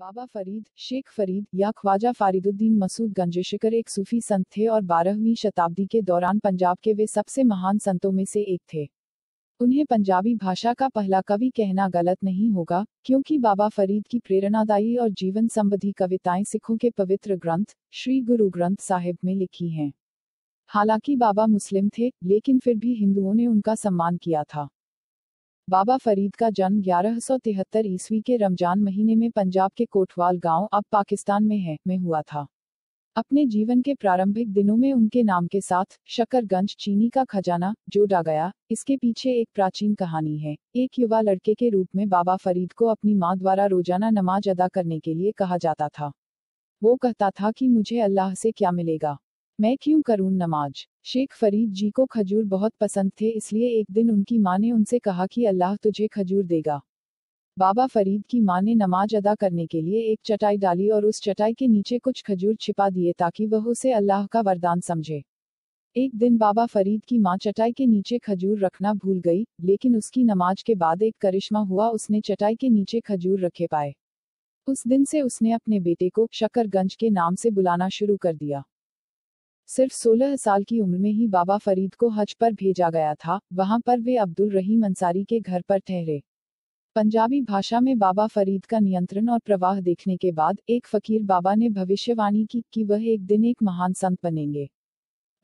बाबा फरीद, शेख फरीद, या ख्वाजा फारिदुद्दीन मसूद गंजेशिकर एक सूफी संत थे और बारहवीं शताब्दी के दौरान पंजाब के वे सबसे महान संतों में से एक थे। उन्हें पंजाबी भाषा का पहला कवि कहना गलत नहीं होगा, क्योंकि बाबा फरीद की प्रेरणादायी और जीवन संबंधी कविताएँ सिखों के पवित्र ग्रंथ, श्री गुरु ग्रंथ साहिब में लिखी हैं। हालाँकि बाबा मुस्लिम थे, लेकिन फिर भी हिंदुओं ने उनका सम्मान किया था। बाबा फरीद का जन्म ग्यारह सौ तिहत्तर ईस्वी के रमज़ान महीने में पंजाब के कोटवाल गाँव, अब पाकिस्तान में है, में हुआ था। अपने जीवन के प्रारंभिक दिनों में उनके नाम के साथ, शकरगंज चीनी का खजाना, जोड़ा गया, इसके पीछे एक प्राचीन कहानी है। एक युवा लड़के के रूप में बाबा फरीद को अपनी माँ द्वारा रोज़ाना नमाज़ अदा करने के लिए कहा जाता था। वो कहता था कि मुझे अल्लाह से क्या मिलेगा? मैं क्यों करूँ नमाज़? शेख फरीद जी को खजूर बहुत पसंद थे, इसलिए एक दिन उनकी माँ ने उनसे कहा कि अल्लाह तुझे खजूर देगा। बाबा फरीद की माँ ने नमाज़ अदा करने के लिए एक चटाई डाली और उस चटाई के नीचे कुछ खजूर छिपा दिए ताकि वह उसे अल्लाह का वरदान समझे। एक दिन बाबा फरीद की माँ चटाई के नीचे खजूर रखना भूल गई, लेकिन उसकी नमाज़ के बाद एक करिश्मा हुआ, उसने चटाई के नीचे खजूर रखे पाए। उस दिन से उसने अपने बेटे को शकरगंज के नाम से बुलाना शुरू कर दिया। सिर्फ़ 16 साल की उम्र में ही बाबा फरीद को हज पर भेजा गया था, वहाँ पर वे अब्दुल रहीम अंसारी के घर पर ठहरे। पंजाबी भाषा में बाबा फरीद का नियंत्रण और प्रवाह देखने के बाद एक फकीर बाबा ने भविष्यवाणी की कि वह एक दिन एक महान संत बनेंगे।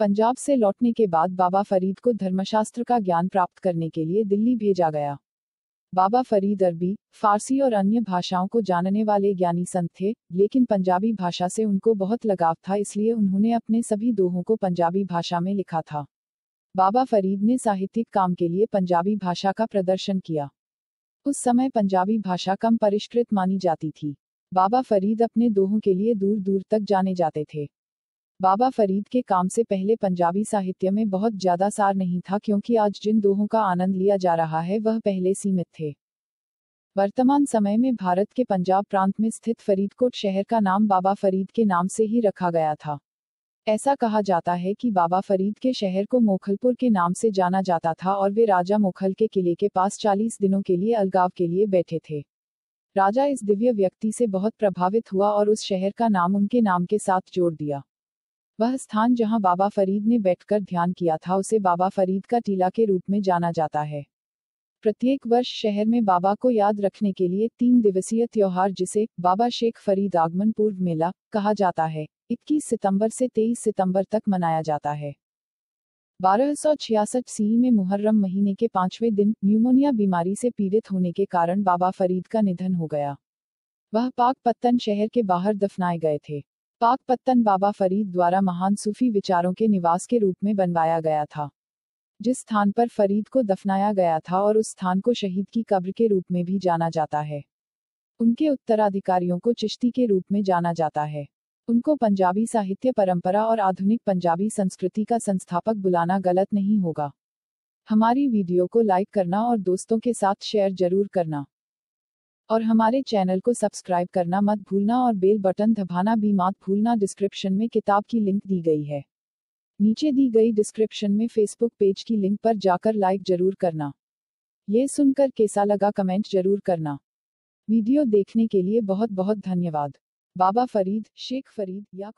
पंजाब से लौटने के बाद बाबा फरीद को धर्मशास्त्र का ज्ञान प्राप्त करने के लिए दिल्ली भेजा गया। बाबा फरीद अरबी, फारसी और अन्य भाषाओं को जानने वाले ज्ञानी संत थे, लेकिन पंजाबी भाषा से उनको बहुत लगाव था इसलिए उन्होंने अपने सभी दोहों को पंजाबी भाषा में लिखा था। बाबा फरीद ने साहित्यिक काम के लिए पंजाबी भाषा का प्रदर्शन किया। उस समय पंजाबी भाषा कम परिष्कृत मानी जाती थी। बाबा फरीद अपने दोहों के लिए दूर दूर तक जाने जाते थे। बाबा फरीद के काम से पहले पंजाबी साहित्य में बहुत ज़्यादा सार नहीं था क्योंकि आज जिन दोहों का आनंद लिया जा रहा है वह पहले सीमित थे। वर्तमान समय में भारत के पंजाब प्रांत में स्थित फरीदकोट शहर का नाम बाबा फरीद के नाम से ही रखा गया था। ऐसा कहा जाता है कि बाबा फरीद के शहर को मोखलपुर के नाम से जाना जाता था और वे राजा मोखल के किले के पास 40 दिनों के लिए अलगाव के लिए बैठे थे। राजा इस दिव्य व्यक्ति से बहुत प्रभावित हुआ और उस शहर का नाम उनके नाम के साथ जोड़ दिया। वह स्थान जहाँ बाबा फरीद ने बैठकर ध्यान किया था, उसे बाबा फरीद का टीला के रूप में जाना जाता है। प्रत्येक वर्ष शहर में बाबा को याद रखने के लिए तीन दिवसीय त्योहार, जिसे बाबा शेख फरीद आगमन पूर्व मेला कहा जाता है 21 सितंबर से 23 सितंबर तक मनाया जाता है। बारह सौ छियासठ सी में मुहर्रम महीने के पाँचवें दिन न्यूमोनिया बीमारी से पीड़ित होने के कारण बाबा फरीद का निधन हो गया। वह पाक पत्तन शहर के बाहर दफनाए गए थे। पाक पत्तन बाबा फरीद द्वारा महान सूफी विचारों के निवास के रूप में बनवाया गया था। जिस स्थान पर फरीद को दफनाया गया था और उस स्थान को शहीद की कब्र के रूप में भी जाना जाता है। उनके उत्तराधिकारियों को चिश्ती के रूप में जाना जाता है। उनको पंजाबी साहित्य परंपरा और आधुनिक पंजाबी संस्कृति का संस्थापक बुलाना गलत नहीं होगा। हमारी वीडियो को लाइक करना और दोस्तों के साथ शेयर ज़रूर करना। और हमारे चैनल को सब्सक्राइब करना मत भूलना और बेल बटन दबाना भी मत भूलना। डिस्क्रिप्शन में किताब की लिंक दी गई है। नीचे दी गई डिस्क्रिप्शन में फेसबुक पेज की लिंक पर जाकर लाइक ज़रूर करना। ये सुनकर कैसा लगा कमेंट ज़रूर करना। वीडियो देखने के लिए बहुत बहुत धन्यवाद। बाबा फरीद, शेख फरीद, या